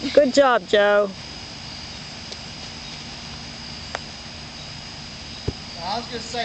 Good job, Joe. I was going to say,